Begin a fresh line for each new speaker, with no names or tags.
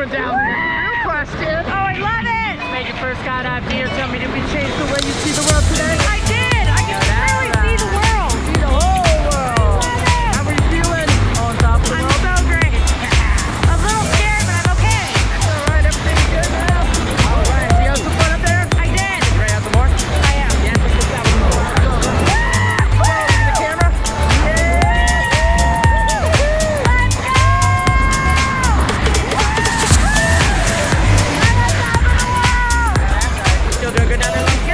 doing down there? Real question.
Oh, I love it.
Make your first skydive here. Tell me, did we change the way you see the world today?
I still drunk down the